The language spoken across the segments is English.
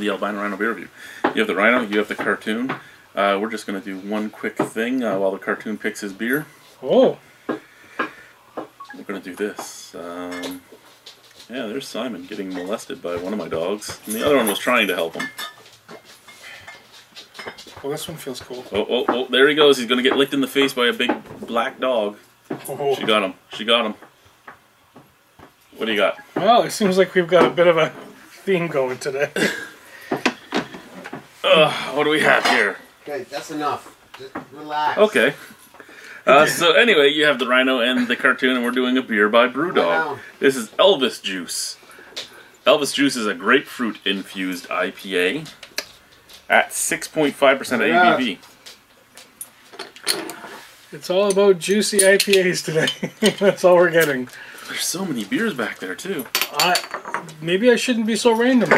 the albino rhino beer review. You have the rhino, you have the cartoon. Uh, we're just going to do one quick thing uh, while the cartoon picks his beer. Oh, We're going to do this. Um, yeah, there's Simon getting molested by one of my dogs, and the other one was trying to help him. well, this one feels cool. Oh, oh, oh, there he goes. He's going to get licked in the face by a big black dog. Oh. She got him. She got him. What do you got? Well, it seems like we've got a bit of a theme going today. Uh, what do we have here? Okay, that's enough. Just relax. Okay. Uh, so anyway, you have the rhino and the cartoon, and we're doing a beer by BrewDog. Wow. This is Elvis Juice. Elvis Juice is a grapefruit infused IPA at 6.5% Yeah. ABV. It's all about juicy IPAs today. That's all we're getting. There's so many beers back there too. I maybe I shouldn't be so random.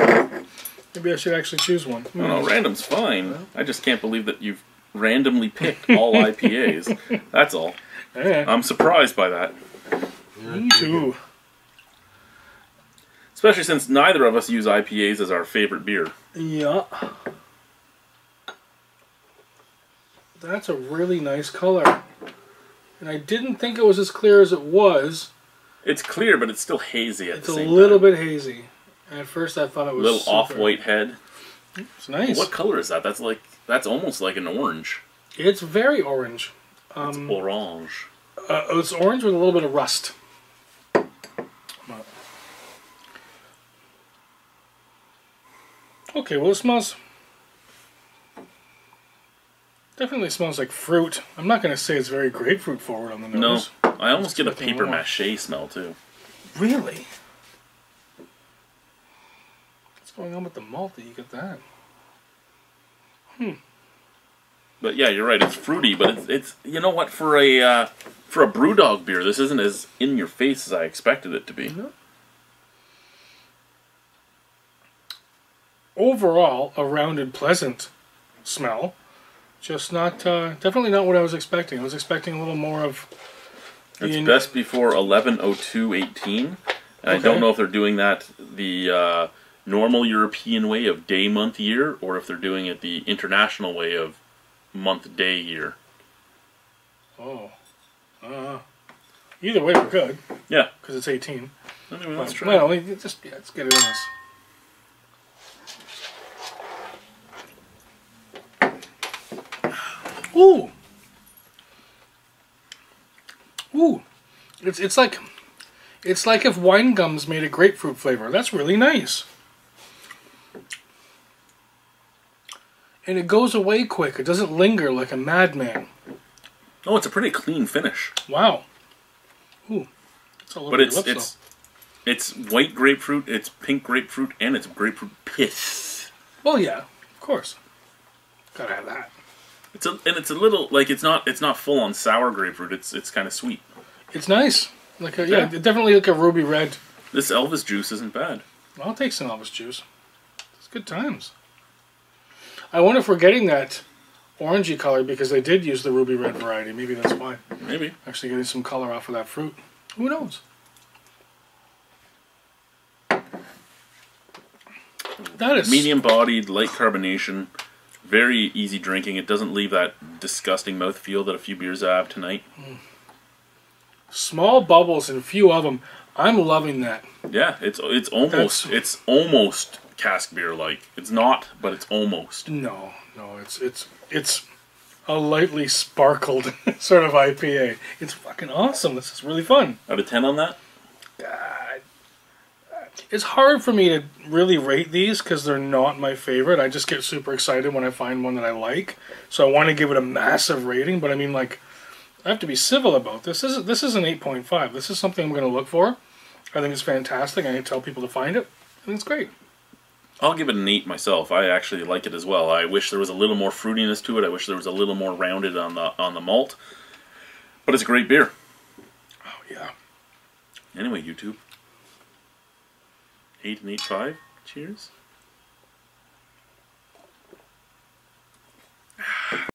Maybe I should actually choose one. No, no, random's fine. I just can't believe that you've randomly picked all IPAs. That's all. Yeah, I'm surprised by that, me too. especially since neither of us use IPAs as our favorite beer. Yeah. That's a really nice color. And I didn't think it was as clear as it was. It's clear, but it's still hazy at It's the a little time. bit hazy. At first I thought it was A little off-white head. It's nice. What color is that? That's like that's almost like an orange. It's very orange. It's Um, orange. uh, it's orange with a little bit of rust. Okay, well it smells definitely smells like fruit. I'm not gonna say it's very grapefruit forward on the nose. No. I almost get a paper more. mache smell too. Really? Going on with the malt that you get that? Hmm. But yeah, you're right. It's fruity, but it's it's you know what for a uh, for a BrewDog beer, this isn't as in your face as I expected it to be. No. Overall, a rounded, pleasant smell. Just not, uh, definitely not what I was expecting. I was expecting a little more of. the It's best before 110218, and I don't know if they're doing that the uh, normal European way of day, month, year, or if they're doing it the international way of month, day, year. Oh. Uh, either way, we're good Yeah. because it's 18. Anyway, let's try. well, we just yeah, let's get it in this. Ooh. Ooh. It's it's like it's like if wine gums made a grapefruit flavor. That's really nice. And it goes away quick. It doesn't linger like a madman. Oh, it's a pretty clean finish, Wow. Ooh. It's but it's lips, it's it's white grapefruit, it's pink grapefruit, and it's grapefruit pith. Well, yeah, of course. Gotta have that. It's a, and it's a little like it's not it's not full on sour grapefruit. It's it's kind of sweet. It's nice. Like a, yeah, Yeah. definitely like a ruby red. This Elvis juice isn't bad. I'll take some Elvis juice. It's good times. I wonder if we're getting that orangey color because they did use the ruby red variety. Maybe that's why. Maybe. Actually getting some color off of that fruit. Who knows? That is Medium bodied, light carbonation, very easy drinking. It doesn't leave that disgusting mouthfeel that a few beers have tonight. Mm. small bubbles and a few of them. I'm loving that. Yeah, it's it's almost That's- it's almost cask beer like. It's not, but it's almost. No, no, it's it's it's a lightly sparkled sort of IPA. It's fucking awesome. This is really fun. Out of ten on that? It's hard for me to really rate these because they're not my favorite. I just get super excited when I find one that I like, so I want to give it a massive rating. But I mean, like, I have to be civil about this. This is this is an eight point five. This is something I'm going to look for. I think it's fantastic. I need to tell people to find it. Think it's great. I'll give it an eight myself. I actually like it as well. I wish there was a little more fruitiness to it. I wish there was a little more rounded on the on the malt. But it's a great beer. Oh yeah. Anyway, YouTube. Eight and eight five. Cheers.